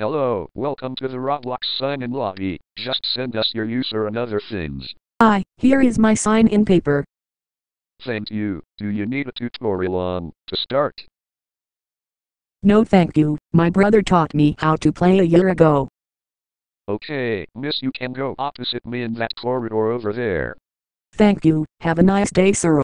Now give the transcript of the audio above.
Hello, welcome to the Roblox sign-in lobby. Just send us your user and other things. Hi, here is my sign-in paper. Thank you. Do you need a tutorial on to start? No thank you, my brother taught me how to play a year ago. Okay, miss you can go opposite me in that corridor over there. Thank you, have a nice day sir.